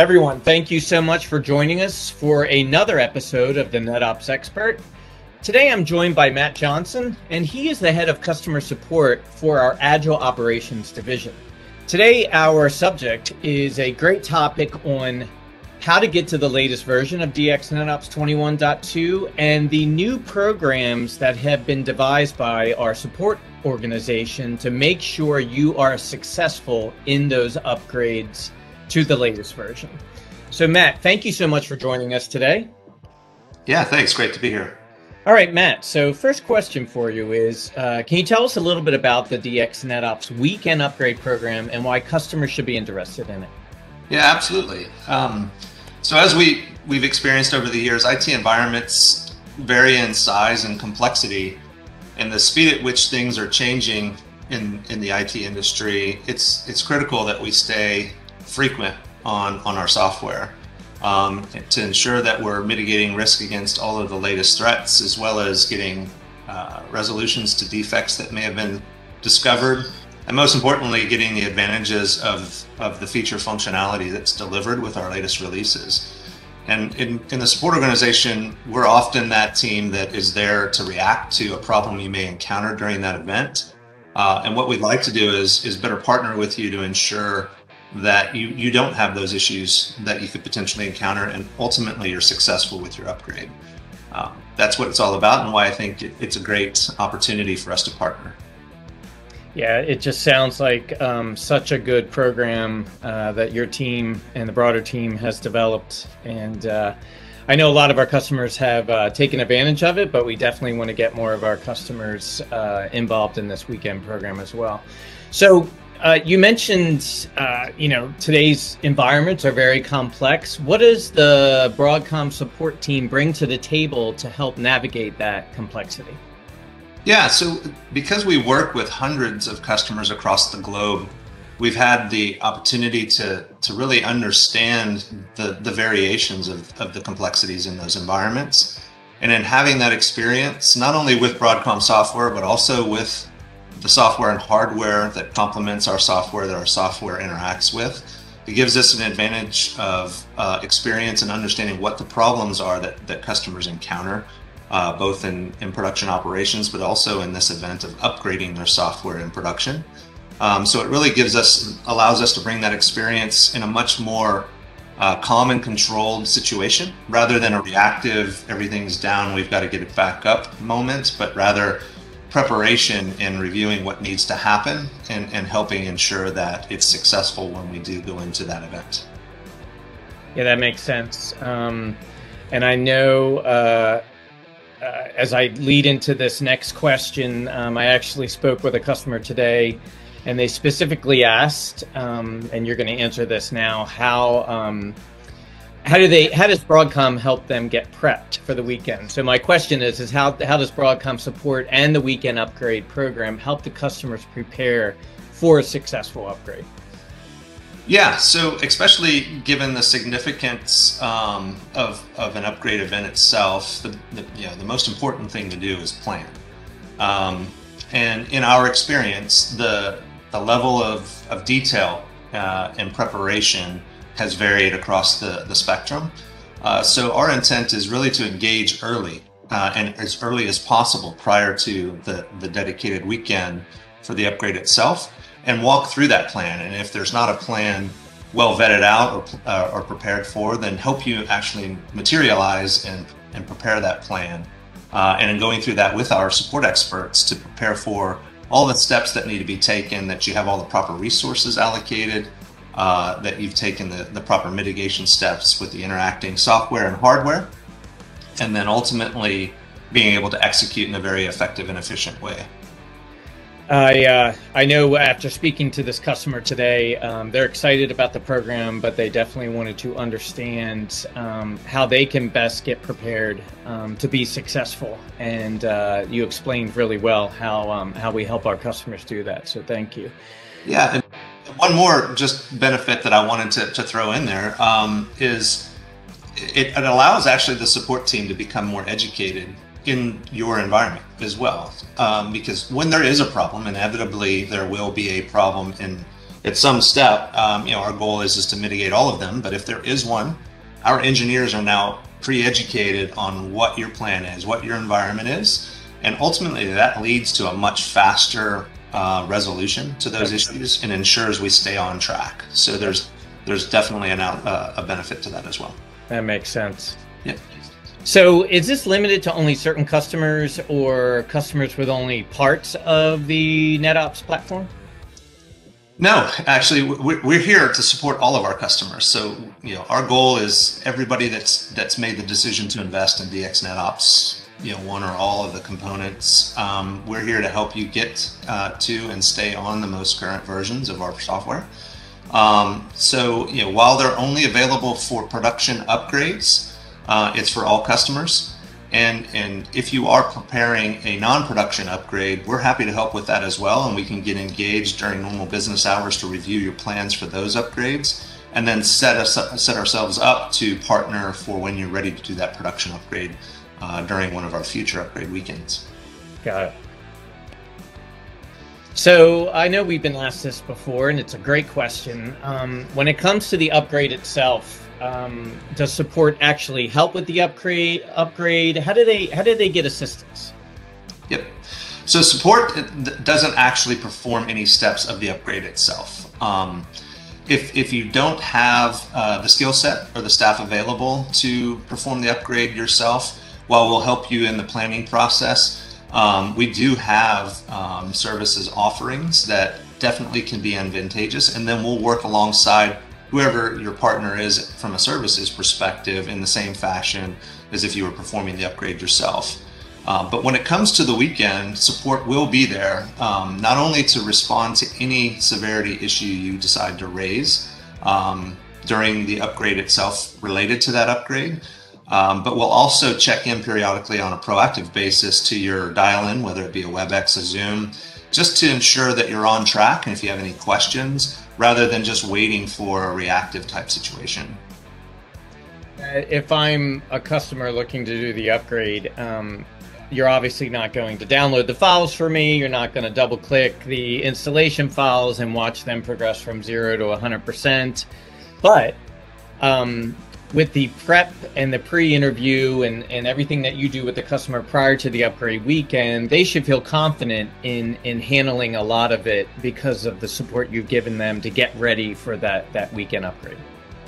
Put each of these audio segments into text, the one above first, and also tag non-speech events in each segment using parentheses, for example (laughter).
Everyone, thank you so much for joining us for another episode of the NetOps Expert. Today I'm joined by Matt Johnson, and he is the head of customer support for our Agile Operations Division. Today, our subject is a great topic on how to get to the latest version of DX NetOps 21.2 and the new programs that have been devised by our support organization to make sure you are successful in those upgrades to the latest version. So, Matt, thank you so much for joining us today. Yeah, thanks. Great to be here. All right, Matt. So, first question for you is uh, Can you tell us a little bit about the DX NetOps weekend upgrade program and why customers should be interested in it? Yeah, absolutely. Um, so, as we, we've experienced over the years, IT environments vary in size and complexity, and the speed at which things are changing in, in the IT industry, it's, it's critical that we stay frequent on, on our software um, to ensure that we're mitigating risk against all of the latest threats, as well as getting uh, resolutions to defects that may have been discovered, and most importantly, getting the advantages of, of the feature functionality that's delivered with our latest releases. And in, in the support organization, we're often that team that is there to react to a problem you may encounter during that event. Uh, and what we'd like to do is, is better partner with you to ensure that you, you don't have those issues that you could potentially encounter and ultimately you're successful with your upgrade. Um, that's what it's all about and why I think it, it's a great opportunity for us to partner. Yeah, it just sounds like um, such a good program uh, that your team and the broader team has developed. And uh, I know a lot of our customers have uh, taken advantage of it, but we definitely want to get more of our customers uh, involved in this weekend program as well. So, uh, you mentioned, uh, you know, today's environments are very complex. What does the Broadcom support team bring to the table to help navigate that complexity? Yeah, so because we work with hundreds of customers across the globe, we've had the opportunity to, to really understand the, the variations of, of the complexities in those environments. And in having that experience, not only with Broadcom software, but also with the software and hardware that complements our software that our software interacts with. It gives us an advantage of uh, experience and understanding what the problems are that, that customers encounter, uh, both in, in production operations, but also in this event of upgrading their software in production. Um, so it really gives us, allows us to bring that experience in a much more uh, calm and controlled situation rather than a reactive, everything's down, we've got to get it back up moment, but rather preparation in reviewing what needs to happen and, and helping ensure that it's successful when we do go into that event. Yeah, that makes sense. Um, and I know uh, uh, as I lead into this next question, um, I actually spoke with a customer today and they specifically asked, um, and you're going to answer this now, how um, how do they how does broadcom help them get prepped for the weekend? So my question is is how how does broadcom support and the weekend upgrade program help the customers prepare for a successful upgrade? Yeah so especially given the significance um, of, of an upgrade event itself the, the, you know, the most important thing to do is plan. Um, and in our experience the the level of, of detail uh, and preparation has varied across the, the spectrum. Uh, so our intent is really to engage early uh, and as early as possible prior to the, the dedicated weekend for the upgrade itself and walk through that plan. And if there's not a plan well vetted out or, uh, or prepared for, then help you actually materialize and, and prepare that plan. Uh, and in going through that with our support experts to prepare for all the steps that need to be taken, that you have all the proper resources allocated, uh, that you've taken the, the proper mitigation steps with the interacting software and hardware, and then ultimately being able to execute in a very effective and efficient way. I uh, I know after speaking to this customer today, um, they're excited about the program, but they definitely wanted to understand um, how they can best get prepared um, to be successful. And uh, you explained really well how um, how we help our customers do that. So thank you. Yeah, one more just benefit that I wanted to, to throw in there um, is it, it allows actually the support team to become more educated in your environment as well. Um, because when there is a problem, inevitably there will be a problem in at some step, um, you know, our goal is, is to mitigate all of them. But if there is one, our engineers are now pre-educated on what your plan is, what your environment is, and ultimately that leads to a much faster uh, resolution to those issues and ensures we stay on track. So there's there's definitely an out, uh, a benefit to that as well. That makes sense. Yeah. So is this limited to only certain customers or customers with only parts of the NetOps platform? No, actually, we're here to support all of our customers. So, you know, our goal is everybody that's that's made the decision to invest in DX NetOps, you know, one or all of the components. Um, we're here to help you get uh, to and stay on the most current versions of our software. Um, so, you know, while they're only available for production upgrades, uh, it's for all customers. And, and if you are preparing a non-production upgrade, we're happy to help with that as well. And we can get engaged during normal business hours to review your plans for those upgrades and then set us set ourselves up to partner for when you're ready to do that production upgrade uh, during one of our future upgrade weekends. Got it. So I know we've been asked this before, and it's a great question. Um, when it comes to the upgrade itself, um, does support actually help with the upgrade? Upgrade? How do they how do they get assistance? Yep. So support doesn't actually perform any steps of the upgrade itself. Um, if, if you don't have uh, the skill set or the staff available to perform the upgrade yourself, while we'll help you in the planning process, um, we do have um, services offerings that definitely can be advantageous, and then we'll work alongside whoever your partner is from a services perspective in the same fashion as if you were performing the upgrade yourself. Um, but when it comes to the weekend, support will be there, um, not only to respond to any severity issue you decide to raise um, during the upgrade itself related to that upgrade, um, but we'll also check in periodically on a proactive basis to your dial in, whether it be a WebEx, a Zoom, just to ensure that you're on track. And if you have any questions, rather than just waiting for a reactive type situation. Uh, if I'm a customer looking to do the upgrade, um, you're obviously not going to download the files for me. You're not going to double click the installation files and watch them progress from zero to 100%. But um, with the prep and the pre-interview and, and everything that you do with the customer prior to the upgrade weekend, they should feel confident in in handling a lot of it because of the support you've given them to get ready for that that weekend upgrade.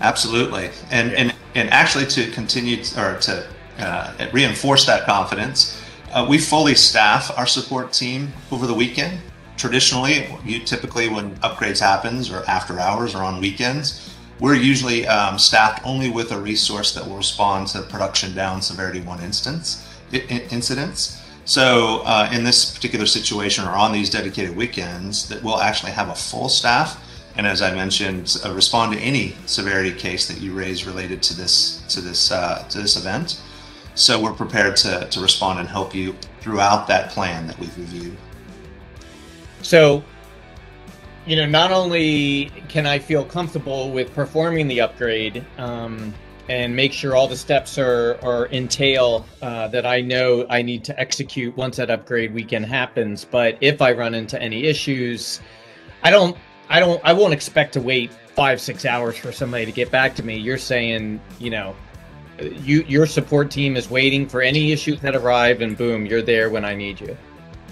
Absolutely, and yeah. and and actually to continue to, or to uh, reinforce that confidence, uh, we fully staff our support team over the weekend. Traditionally, you typically when upgrades happens or after hours or on weekends we're usually um, staffed only with a resource that will respond to production down severity one instance incidents. So uh, in this particular situation or on these dedicated weekends, that we'll actually have a full staff. And as I mentioned, uh, respond to any severity case that you raise related to this to this uh, to this event. So we're prepared to, to respond and help you throughout that plan that we've reviewed. So you know, not only can I feel comfortable with performing the upgrade um, and make sure all the steps are, are entail uh, that I know I need to execute once that upgrade weekend happens, but if I run into any issues, I don't, I don't, I won't expect to wait five, six hours for somebody to get back to me. You're saying, you know, you your support team is waiting for any issues that arrive, and boom, you're there when I need you.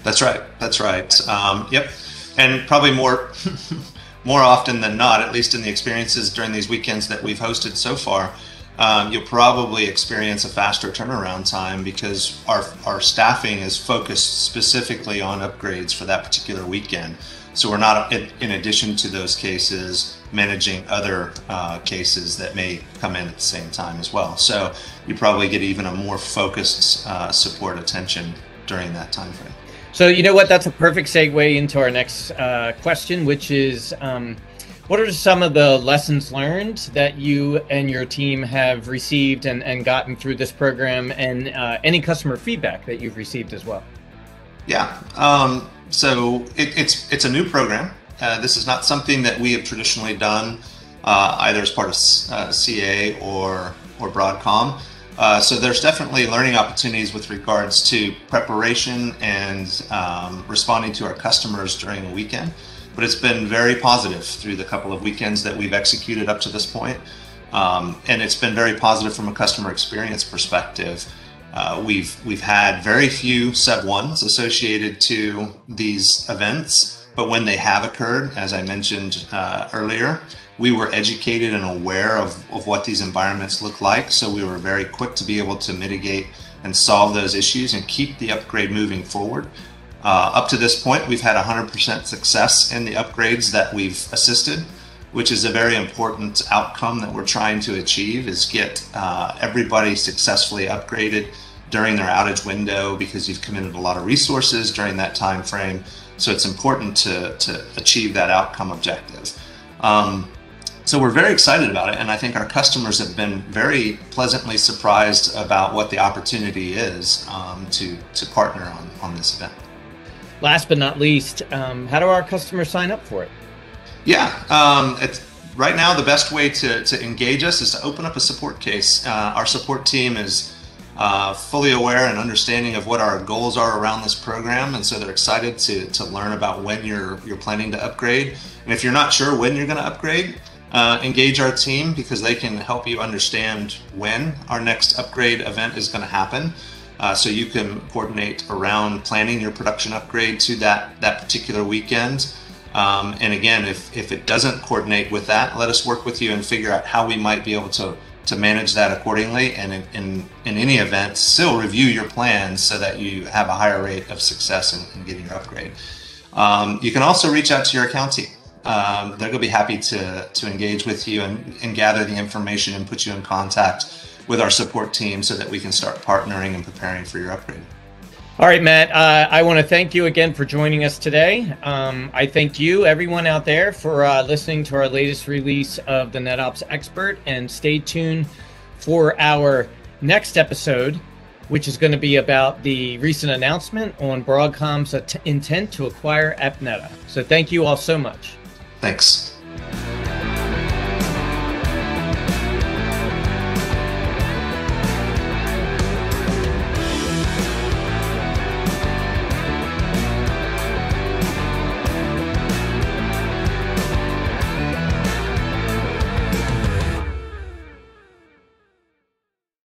That's right. That's right. Um, yep and probably more (laughs) more often than not, at least in the experiences during these weekends that we've hosted so far, um, you'll probably experience a faster turnaround time because our, our staffing is focused specifically on upgrades for that particular weekend. So we're not, in addition to those cases, managing other uh, cases that may come in at the same time as well. So you probably get even a more focused uh, support attention during that time frame. So you know what? That's a perfect segue into our next uh, question, which is, um, what are some of the lessons learned that you and your team have received and, and gotten through this program, and uh, any customer feedback that you've received as well? Yeah. Um, so it, it's it's a new program. Uh, this is not something that we have traditionally done uh, either as part of uh, CA or or Broadcom. Uh, so there's definitely learning opportunities with regards to preparation and um, responding to our customers during the weekend. but it's been very positive through the couple of weekends that we've executed up to this point. Um, and it's been very positive from a customer experience perspective. Uh, we've we've had very few sub ones associated to these events, but when they have occurred, as I mentioned uh, earlier, we were educated and aware of, of what these environments look like. So we were very quick to be able to mitigate and solve those issues and keep the upgrade moving forward. Uh, up to this point, we've had 100% success in the upgrades that we've assisted, which is a very important outcome that we're trying to achieve is get uh, everybody successfully upgraded during their outage window because you've committed a lot of resources during that time frame. So it's important to, to achieve that outcome objective. Um, so we're very excited about it, and I think our customers have been very pleasantly surprised about what the opportunity is um, to to partner on on this event. Last but not least, um, how do our customers sign up for it? Yeah, um, it's, right now the best way to, to engage us is to open up a support case. Uh, our support team is uh, fully aware and understanding of what our goals are around this program, and so they're excited to, to learn about when you're you're planning to upgrade. And if you're not sure when you're going to upgrade, uh, engage our team because they can help you understand when our next upgrade event is going to happen. Uh, so you can coordinate around planning your production upgrade to that that particular weekend. Um, and again, if, if it doesn't coordinate with that, let us work with you and figure out how we might be able to, to manage that accordingly. And in, in, in any event, still review your plans so that you have a higher rate of success in, in getting your upgrade. Um, you can also reach out to your account team. Um, they're going to be happy to, to engage with you and, and gather the information and put you in contact with our support team so that we can start partnering and preparing for your upgrade. All right, Matt, uh, I want to thank you again for joining us today. Um, I thank you, everyone out there, for uh, listening to our latest release of the NetOps Expert. And stay tuned for our next episode, which is going to be about the recent announcement on Broadcom's intent to acquire AppNeta. So thank you all so much. Thanks.